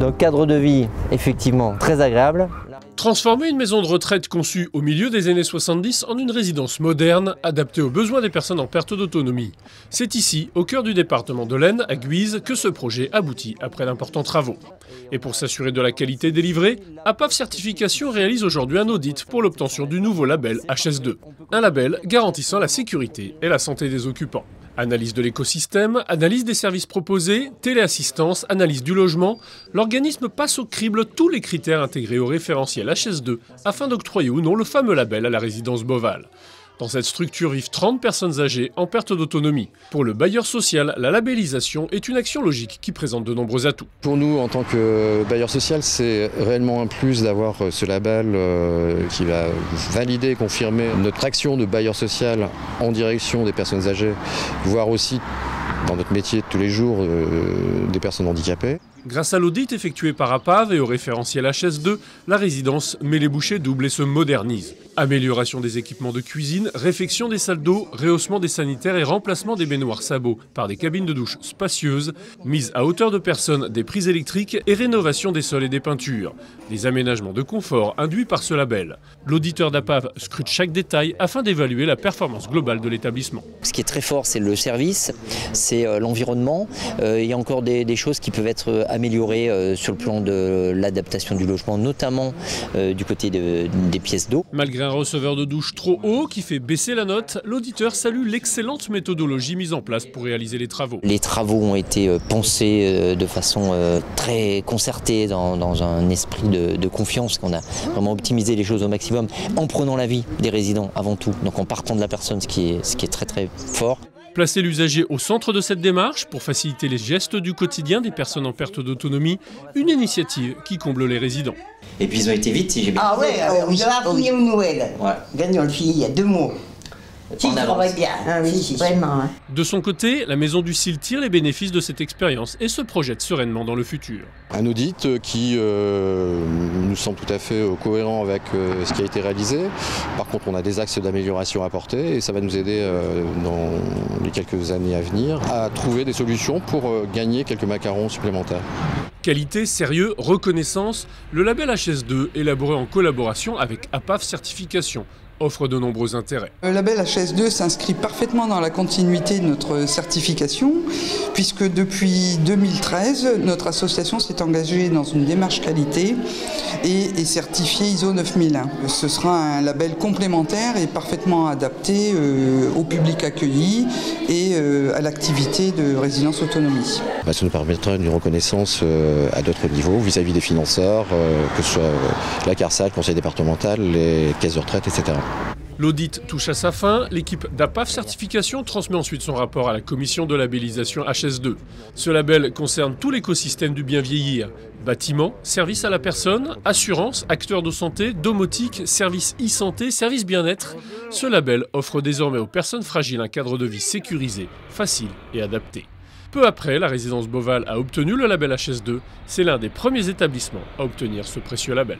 Donc cadre de vie effectivement très agréable. Transformer une maison de retraite conçue au milieu des années 70 en une résidence moderne, adaptée aux besoins des personnes en perte d'autonomie. C'est ici, au cœur du département de l'Aisne, à Guise, que ce projet aboutit après d'importants travaux. Et pour s'assurer de la qualité délivrée, APAV Certification réalise aujourd'hui un audit pour l'obtention du nouveau label HS2. Un label garantissant la sécurité et la santé des occupants. Analyse de l'écosystème, analyse des services proposés, téléassistance, analyse du logement, l'organisme passe au crible tous les critères intégrés au référentiel HS2 afin d'octroyer ou non le fameux label à la résidence Boval. Dans cette structure vivent 30 personnes âgées en perte d'autonomie. Pour le bailleur social, la labellisation est une action logique qui présente de nombreux atouts. Pour nous, en tant que bailleur social, c'est réellement un plus d'avoir ce label euh, qui va valider et confirmer notre action de bailleur social en direction des personnes âgées, voire aussi dans notre métier de tous les jours euh, des personnes handicapées. Grâce à l'audit effectué par APAV et au référentiel HS2, la résidence met les bouchées doubles et se modernise. Amélioration des équipements de cuisine, réfection des salles d'eau, rehaussement des sanitaires et remplacement des baignoires sabots par des cabines de douche spacieuses, mise à hauteur de personnes des prises électriques et rénovation des sols et des peintures. Des aménagements de confort induits par ce label. L'auditeur d'APAV scrute chaque détail afin d'évaluer la performance globale de l'établissement. Ce qui est très fort, c'est le service, c'est euh, l'environnement. Il y a encore des choses qui peuvent être euh, améliorées sur le plan de l'adaptation du logement, notamment du côté de, des pièces d'eau. Malgré un receveur de douche trop haut qui fait baisser la note, l'auditeur salue l'excellente méthodologie mise en place pour réaliser les travaux. Les travaux ont été pensés de façon très concertée dans, dans un esprit de, de confiance, qu'on a vraiment optimisé les choses au maximum en prenant l'avis des résidents avant tout, donc en partant de la personne, ce qui est, ce qui est très très fort. Placer l'usager au centre de cette démarche pour faciliter les gestes du quotidien des personnes en perte d'autonomie, une initiative qui comble les résidents. Et puis ils ont été vite si j'ai bien Ah ouais, on oui. aux nouvelles. Ouais. Gagnons le fil, il y a deux mots. Qui travaille bien, ah, oui, si, vraiment. Hein. De son côté, la Maison du Cil tire les bénéfices de cette expérience et se projette sereinement dans le futur. Un audit qui euh, nous semble tout à fait cohérent avec euh, ce qui a été réalisé. Par contre, on a des axes d'amélioration à porter et ça va nous aider euh, dans les quelques années à venir à trouver des solutions pour euh, gagner quelques macarons supplémentaires. Qualité, sérieux, reconnaissance, le label HS2, élaboré en collaboration avec APAF Certification, offre de nombreux intérêts. Le label HS2 s'inscrit parfaitement dans la continuité de notre certification, puisque depuis 2013, notre association s'est engagée dans une démarche qualité et est certifiée ISO 9001. Ce sera un label complémentaire et parfaitement adapté euh, au public accueilli et euh, à l'activité de résidence autonomie. Bah, ça nous permettra une reconnaissance euh, à d'autres niveaux vis-à-vis -vis des financeurs, que ce soit la CARSAT, le conseil départemental, les caisses de retraite, etc. L'audit touche à sa fin, l'équipe d'APAF Certification transmet ensuite son rapport à la commission de labellisation HS2. Ce label concerne tout l'écosystème du bien vieillir. Bâtiment, service à la personne, assurance, acteurs de santé, domotique, service e-santé, service bien-être. Ce label offre désormais aux personnes fragiles un cadre de vie sécurisé, facile et adapté. Peu après, la résidence Boval a obtenu le label HS2. C'est l'un des premiers établissements à obtenir ce précieux label.